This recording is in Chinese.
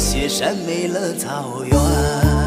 雪山美了草原。